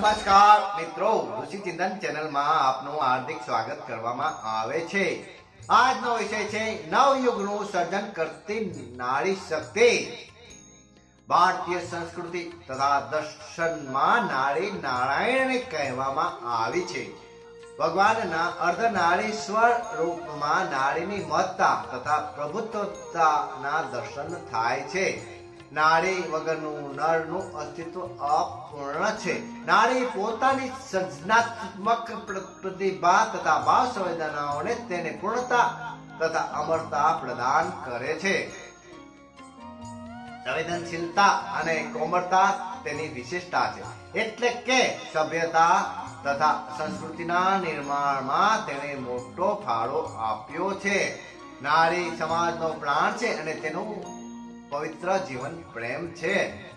નમસ્કાર મિત્રો ઋષિ ચિંતન ચેનલમાં આપનું હાર્દિક સ્વાગત કરવામાં આવે છે. આજનો વિષય છે, નવયુગનું સર્જન કરતી નારી શક્તિ. ભારતીય સંસ્કૃતિ તથા દર્શનમાં નારી નારાયણને કહેવામાં આવી છે. ભગવાનના અર્ધનારીશ્વર રૂપમાં નારીની મહત્તા તથા પ્રભુત્વતાના દર્શન થાય છે. નારી વગરનું નરનું અસ્તિત્વ અપૂર્ણ છે. નારી પોતાની સર્જનાત્મક પ્રતિભા તથા ભાવ સંવેદનાઓને તેને પૂર્ણતા તથા અમરતા પ્રદાન કરે છે. સંવેદનશીલતા અને કોમળતા તેની વિશેષતા છે. એટલે કે સભ્યતા તથા સંસ્કૃતિના નિર્માણમાં તેણે મોટો ફાળો આપ્યો છે. નારી સમાજનો પ્રાણ છે અને તેનું પવિત્ર જીવન પ્રેમ છે.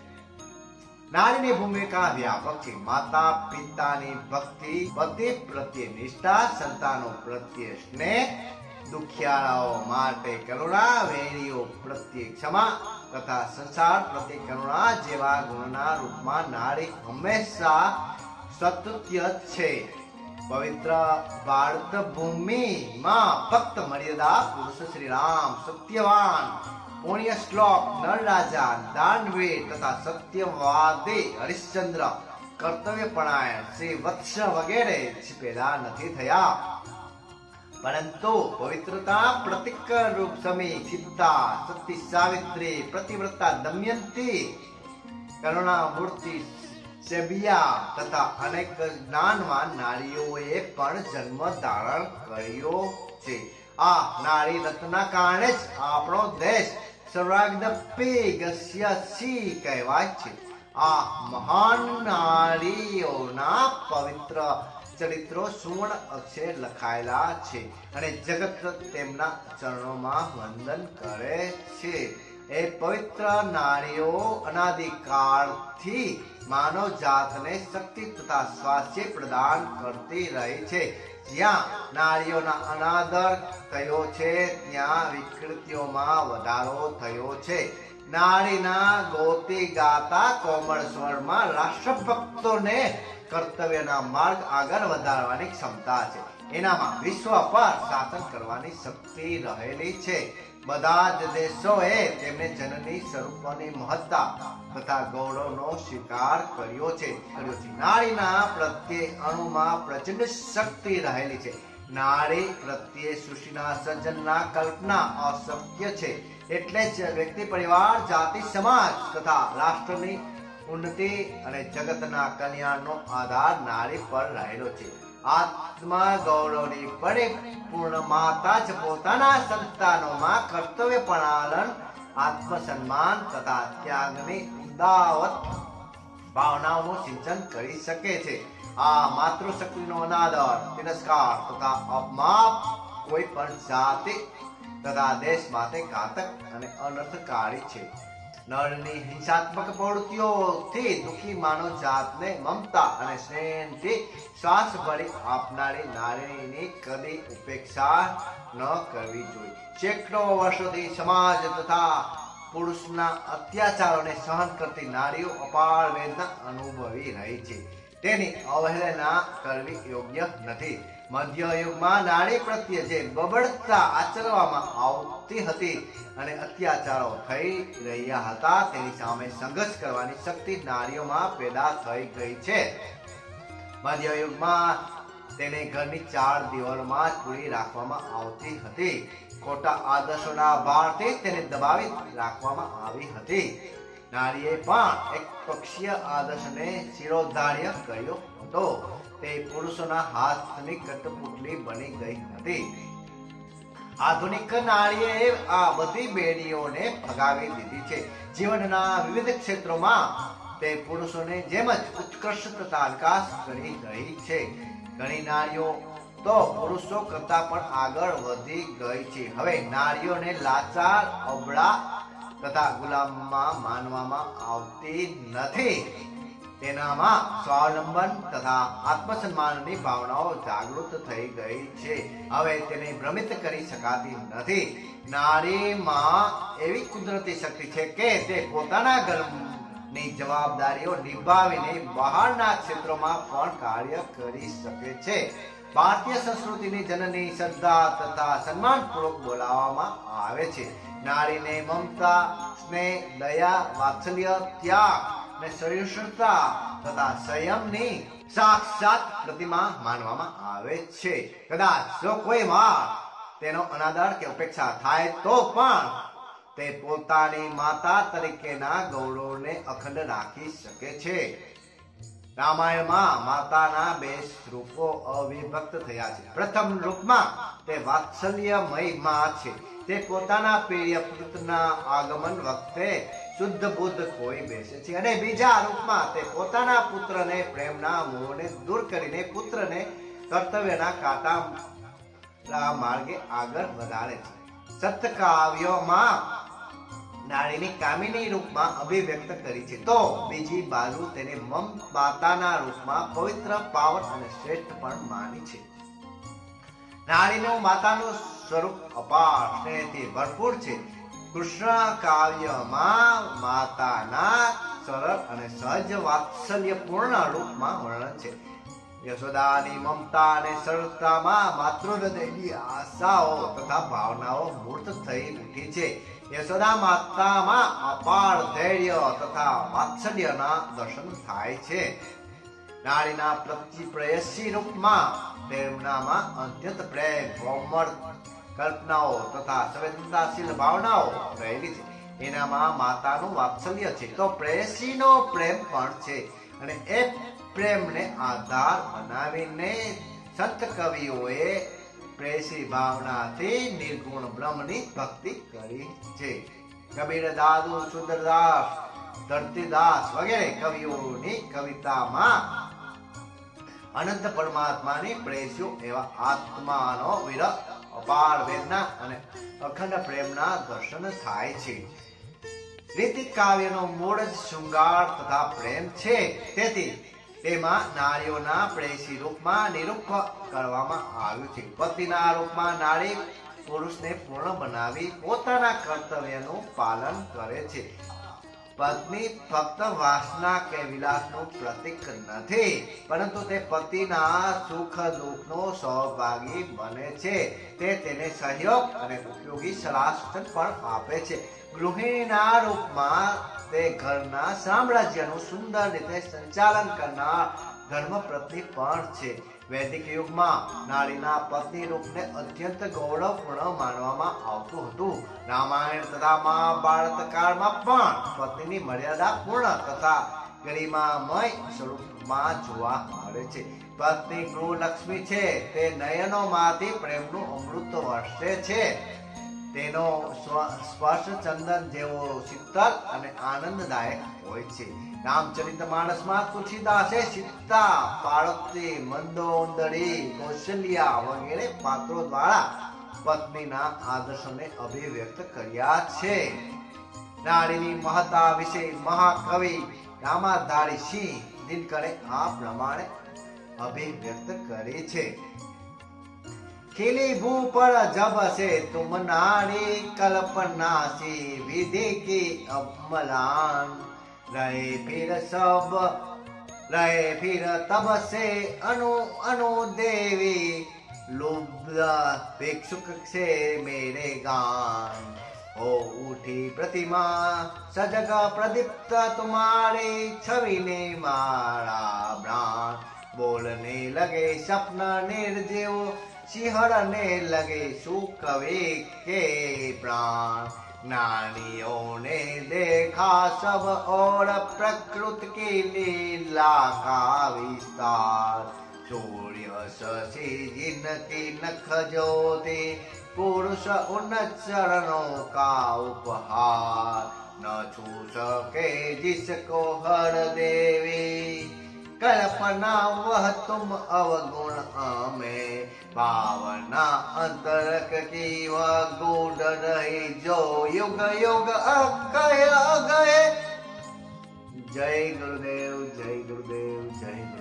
નારીની ભૂમિકા વ્યાપક છે. માતા, પિતાની ભક્તિ, પતિ પ્રત્યે નિષ્ઠા, સંતાનો પ્રત્યે સ્નેહ, દુખિયારાઓ માટે કરુણા, વેરીઓ પ્રત્યે ક્ષમા તથા સંસાર પ્રત્યે કરુણા જેવા ગુણના રૂપમાં નારી હંમેશા સત્ય છે. પવિત્ર ભારત ભૂમિમાં ફક્ત મર્યાદા પુરુષ શ્રી રામ સત્યવાન. પુણ્ય શ્લોક નર રાજા દાનવીર તથા સત્યવાદે હરિશ્ચંદ્ર કર્તવ્યપણાયણ શ્રી વત્સ વગેરે છીપેલા નથી થયા. પરંતુ પવિત્રતા પ્રતિક રૂપ સમી સીતા સતી સાવિત્રી પ્રતિવ્રતા દમયંતી કરુણા મૂર્તિ સેબિયા તથા અનેક જ્ઞાનવાન નારીઓએ પણ જન્મ ધારણ કર્યો છે. આ નારી રત્નના કારણે જ આપણો દેશ સર્વાગ્દપી સી કહેવાય છે આ મહાન નારીઓના પવિત્ર ચરિત્રો સુવર્ણ અક્ષરે લખાયેલા છે અને જગત તેમના ચરણોમાં વંદન કરે છે। એ પવિત્ર નારીઓ અનાદિકાળથી માનવ જાતને શક્તિ તથા સ્વાસ્થ્ય પ્રદાન કરતી રહી છે. જ્યાં નારીઓના અનાદર થયો છે, ત્યાં વિકૃતિઓમાં વધારો થયો છે. નારીના ગોતી ગાતા કોમળ સ્વરમાં રાષ્ટ્રભક્તોને કર્તવ્યના માર્ગ આગળ વધારવાની ક્ષમતા છે. એનામાં વિશ્વ પર શાસન કરવાની શક્તિ રહેલી છે. બધા જ દેશોએ તેમને જનની સ્વરૂપની મહત્તા તથા ગૌરવનો સ્વીકાર કર્યો કર્યો છે. નારીના પ્રત્યે અણુમાં પ્રચંડ શક્તિ રહેલી છે. નારી પ્રત્યે સૃષ્ટિના સર્જનના કલ્પના અશક્ય છે. એટલે જ વ્યક્તિ, પરિવાર, જાતિ, સમાજ તથા રાષ્ટ્રની ઉન્નતિ અને જગતના કલ્યાણનો આધાર નારી પર રહેલો છે. આત્મા ગૌરવની પરિપૂર્ણ માતા જ પોતાના સંતાનોમાં કર્તવ્ય પાલન આત્મસન્માન તથા ત્યાગની ઉદાવત ભાવનાઓનું સિંચન કરી શકે છે. આ માતૃશક્તિનો અનાદર, તિરસ્કાર તથા અપમાપ કોઈ પણ જાતિ તથા દેશ માટે ઘાતક અને અનર્થકારી છે. નળની હિંસાત્મક પ્રવૃત્તિઓથી દુઃખી માનવ જાતને મમતા અને સ્નેહથી શ્વાસ ભરી આપનારી નારીની કદી ઉપેક્ષા ન કરવી જોઈએ. સેંકડો વર્ષોથી સમાજ તથા પુરુષના અત્યાચારોને સહન કરતી નારીઓ અપાર વેદના અનુભવી રહી છે. તેની અવહેલના કરવી યોગ્ય નથી. પેદા થઈ ગઈ છે. મધ્યયુગમાં તેને ઘરની ચાર દિવાલોમાં જ પૂરી રાખવામાં આવતી હતી. ખોટા આદર્શોના ભારથી તેને દબાવી રાખવામાં આવી હતી. નારીએ પણ એક પક્ષીય આદર્શને શિરોધાર્ય કર્યો હતો. તે પુરુષોના હાથની કટપુટલી બની ગઈ હતી. આધુનિક નારીએ આ બધી બેડીઓને ભગાવી દીધી છે. જીવનના વિવિધ ક્ષેત્રોમાં તે પુરુષોને જેમ જ ઉત્કર્ષતા વિકાસ કરી રહી છે. ઘણી નારીઓ તો પુરુષો કરતા પણ આગળ વધી ગઈ છે. હવે નારીઓને લાચાર, અબળા તથા ગુલામમાં માનવામાં આવતી નથી. તેનામાં સ્વાવલંબન તથા આત્મસન્માનની ભાવનાઓ જાગૃત થઈ ગઈ છે. હવે તેને ભ્રમિત કરી શકાતી નથી. નારીમાં એવી કુદરતી શક્તિ છે કે તે પોતાના ઘરની જવાબદારીઓ નિભાવીને બહારના ક્ષેત્રોમાં પણ કાર્ય કરી શકે છે. ભારતીય સંસ્કૃતિની જનની શ્રદ્ધા તથા સન્માનપૂર્વક બોલાવવામાં આવે છે. નારીને મમતા, સ્નેહ, દયા, વાત્સલ્ય, ત્યાગ અને સહિષ્ણુતા તથા સંયમની સાક્ષાત પ્રતિમા માનવામાં આવે છે. કદાચ જો કોઈ માં તેનો અનાદર કે ઉપેક્ષા થાય તો પણ તે પોતાની માતા તરીકેના ગૌરવને અખંડ રાખી શકે છે. રામાયણમાં માતાના બે રૂપો અવિભક્ત થયા છે. પ્રથમ રૂપમાં તે વાત્સલ્ય મહિમા છે. તે પોતાના પ્રિય પુત્રના આગમન વખતે શુદ્ધ બુદ્ધ ખોઈ બેસે છે અને બીજા રૂપમાં તે પોતાના પુત્રને પ્રેમના મોહને દૂર કરીને પુત્રને કર્તવ્યના કાંટા, માર્ગે આગળ વધારે છે. સત્કાવ્યોમાં નારીની કામિની રૂપમાં અભિવ્યક્ત કરી છે. તો બીજી બાજુ તેને મમ માતાના રૂપમાં પવિત્ર, પાવન અને શ્રેષ્ઠ પણ માની છે. નારીનું માતાનું સ્વરૂપ અપાર સ્નેહથી ભરપૂર છે. કૃષ્ણ કાવ્યમાં માતાના સરળ અને સહજ વાત્સલ્યપૂર્ણ રૂપમાં વર્ણન છે. યશોદાની મમતા અને સરળતામાં માતૃહૃદયની આશાઓ તથા ભાવનાઓ મૂર્ત થઈ ઉઠી છે. યશોદા માતામાં અપાર ધૈર્ય તથા વાત્સલ્યના દર્શન થાય છે. નારીના પ્રતિ પ્રયસી રૂપમાં તેમનામાં અત્યંત પ્રેમ કોમળ કલ્પનાઓ તથા સંવેદનશીલ ભાવનાઓ રહેલી છે. એનામાં માતાનું વાત્સલ્ય છે. તો પ્રેયસીનો પ્રેમ પણ છે અને એ પ્રેમને આધાર બનાવીને સંત કવિઓએ પ્રેસી ભાવનાથી નિર્ગુણ બ્રહ્મની ભક્તિ કરી છે. કબીર દાદુ, સુંદરદાસ, ધરતીદાસ વગેરે કવિઓની કવિતામાં અનંત પરમાત્માની પ્રેસ્યો એવા આત્માનો વિરહ, અપાર વેદના અને અખંડ પ્રેમના દર્શન થાય છે. રીતિ કાવ્યનો મૂળ જ શૃંગાર તથા પ્રેમ છે. તેથી તેમાં નારીઓના પ્રેસી રૂપમાં નિરૂપ કરવામાં આવ્યું છે. પતિના રૂપમાં નારી પુરુષને પૂર્ણ બનાવી પોતાના કર્તવ્યનું પાલન કરે છે. પત્ની ફક્ત વાસના કે વિલાસનું પ્રતીક નથી, પરંતુ તે પતિના સુખ દુઃખનો સહભાગી બને છે. તે તેને સહયોગ અને ઉપયોગી સલાહ પણ આપે છે. ગૃહિણીના રૂપમાં તે ઘરના સામ્રાજ્યનું સુંદર રીતે સંચાલન કરનાર ધર્મપત્ની પણ છે. વૈદિક યુગમાં નારીના પત્ની રૂપને અત્યંત ગૌરવપૂર્ણ માનવામાં આવતું હતું. રામાયણ તથા મહાભારત કાળમાં પણ પત્નીની મર્યાદા પૂર્ણ તથા ગરિમામય સ્વરૂપમાં જોવા મળે છે. પત્ની ગૃહલક્ષ્મી છે, તે નયનોમાંથી પ્રેમનું અમૃત વર્ષે છે. તેનો સ્પર્શ ચંદન જેવો શીતળ અને આનંદદાયક હોય છે. રામચરિત માણસમાં તુલસીદાસે સીતા પાળકતી મંદોંદડી કૌશલ્યા વગેરે પાત્રો દ્વારા પત્નીના આદર્શોને અભિવ્યક્ત કર્યા છે. નારીની મહતા વિશે મહાકવિ રામાધારી સિંહ દિનકરે આ પ્રમાણે અભિવ્યક્ત કરી છે. ખીલી ભૂ પર જબ છે તુમ નારી કલ્પના સી વિધિ કે અમલાન रहे फिर सब, रहे फिर तब से अनु अनु देवी लुब्ध भिक्षुक से मेरे गान हो उठी प्रतिमा, सजग प्रदीप्त तुम्हारे छवि ने मारा प्राण बोलने लगे सपना निर्जीव, सिहरने लगे सुकवे के प्राण। ज्ञानियों ने देखा सब और प्रकृति की लीला का विस्तार सूर्य शशि जिनकी नख ज्योति पुरुष उन चरणों का उपहार न छू सके जिसको हर देवी कल्पना वह तुम अवगुण हमें भावना अंतरक की वह गूढ़ रही। जो युग युग अकय गए जय गुरुदेव जय गुरुदेव, जय